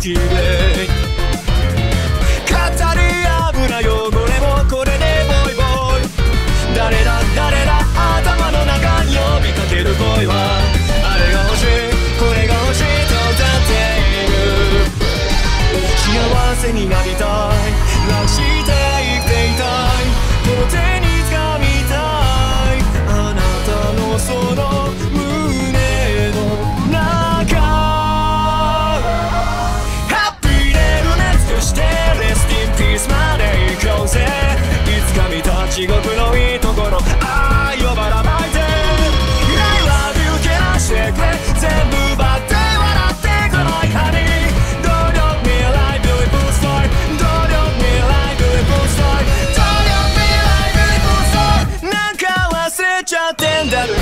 ティブ語り油汚れもこれでボイボイ。誰だ誰だ頭の中に呼びかける声はあれが欲しいこれが欲しいと歌っている。幸せになりたい。らしい。ちゃってんだろ